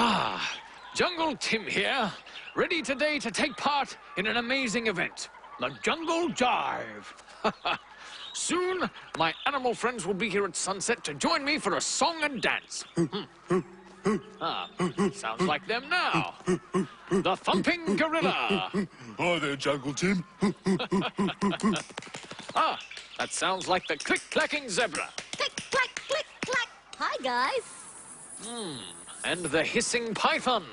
Ah, Jungle Tim here, ready today to take part in an amazing event, the Jungle Jive. Soon, my animal friends will be here at sunset to join me for a song and dance. ah, sounds like them now. The Thumping Gorilla. Hi there, Jungle Tim. Ah, that sounds like the Click-Clacking Zebra. Click, clack, click, clack. Hi, guys. Hmm. And the Hissing Python.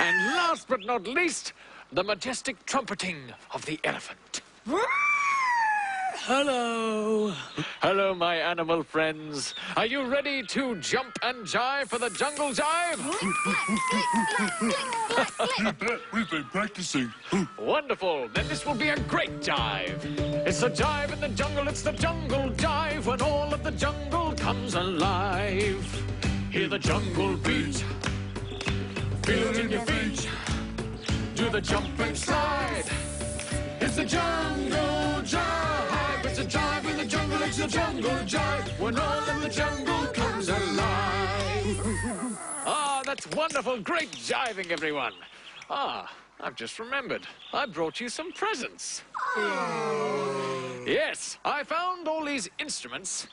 And last but not least, the majestic trumpeting of the elephant. Hello. Hello, my animal friends. Are you ready to jump and jive for the jungle jive? We've been practicing. Wonderful. Then this will be a great jive. It's the jive in the jungle. It's the jungle jive when all of the jungle comes alive. Hear the jungle beat. Feel it in your feet. Do the jump and slide. It's the jungle jive. It's a jive in the jungle. It's the jungle jive when all of the jungle comes alive. Ah, that's wonderful. Great jiving, everyone. Ah, I've just remembered. I brought you some presents. Yes, I found all these instruments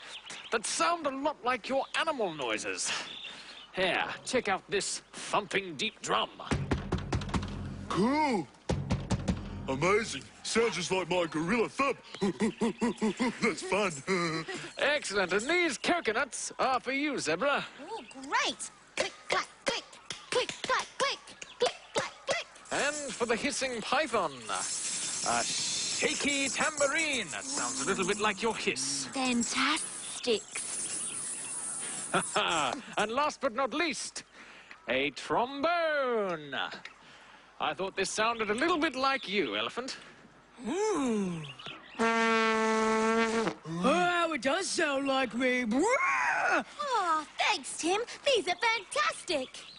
that sound a lot like your animal noises. Here, check out this thumping deep drum. Cool. Amazing. Sounds just like my gorilla thump. That's fun. Excellent. And these coconuts are for you, Zebra. Oh, great. Click, clack, click. Click, clack, click. Click, clack, click. And for the hissing python, a shaky tambourine. That sounds a little bit like your hiss. Fantastic. and last but not least, a trombone. I thought this sounded a little bit like you, Elephant. Hmm. Oh, it does sound like me. Oh, thanks, Tim. These are fantastic.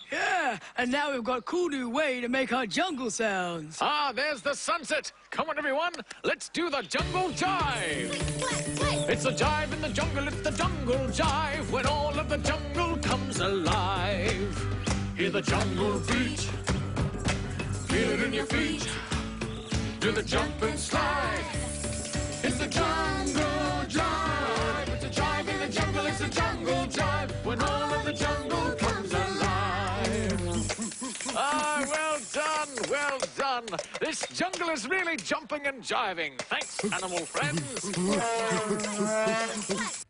And now we've got a cool new way to make our jungle sounds. Ah, there's the sunset. Come on, everyone. Let's do the jungle jive. It's a jive in the jungle. It's the jungle jive when all of the jungle comes alive. Hear the jungle beat. Feel it in your feet. Do the jump and slide. It's the jungle This jungle is really jumping and jiving. Thanks, animal friends.